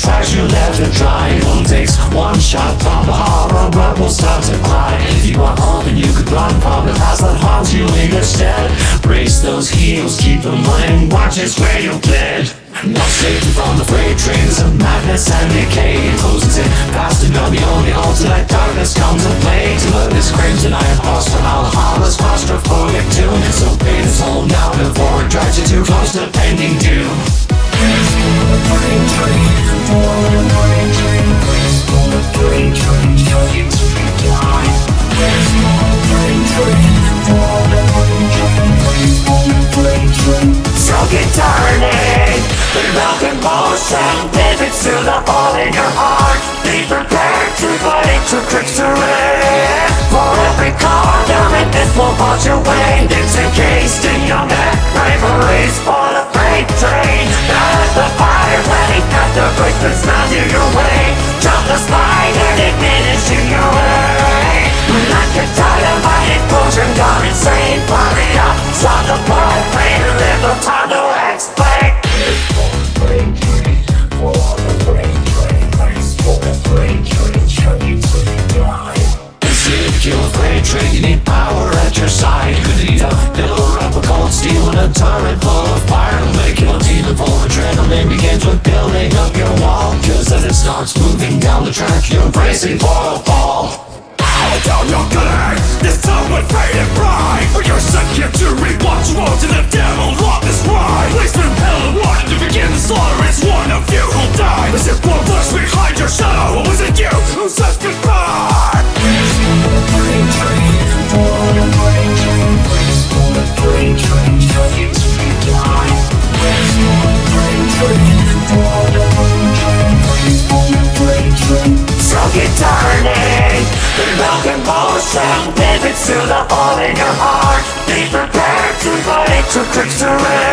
tracks you left to dry It only takes one shot from the heart Or blood will start to cry. If you are hoping you could run from the past that haunts you in your stead Brace those heels, keep them running Watch it where you bled not safety from the freight trains of madness and decay. It closes in fast enough, the only hope let darkness comes to play. To look this crimson iron horse from Valhalla's claustrophobic tomb So pain is now before it drives you too close to pending doom turning The broken motion Pivots to the hole in your heart insane Party up Stop the blood Pain and live the time to explain train, you need power at your side Could need a pillar up a cold steel and a turret full of fire make your demon full of adrenaline begins with building up your wall Cause as it starts moving down the track, you're bracing for a fall down your gunner This time with fate and pride But you're here to motion Pivots to the hole in your heart. Be prepared to fight to trickery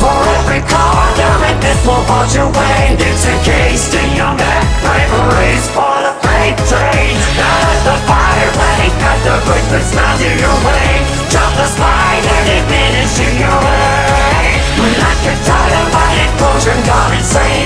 For every corner and this will punch your way It's encased in your neck. Bravery's for the freight train. Now let the fire ready At the break that smells you your way. Jump the slide and diminish in your way. Like a dynamite explosion Gone insane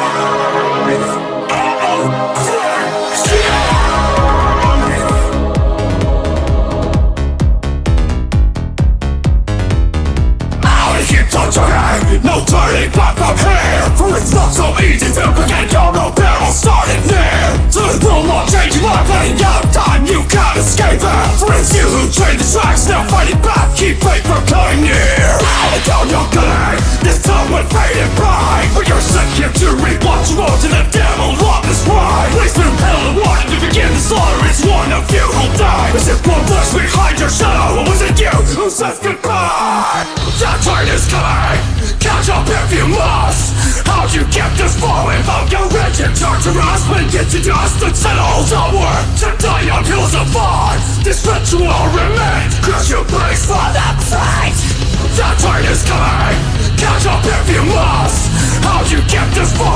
keep fate from coming near. Out down your gunner This time with fate and pride But you're sent here to reap what you owe To the devil on this ride Placed in hell and water to begin the slaughter. It's one of you who'll die Is it one flesh behind your shadow Or was it you who says goodbye? That train is coming. Catch up if you must. How'd you get this far without your Turn to when get to dust And settle somewhere To die on hills of fire. This ritual coming Catch up if you must. How'd you get this far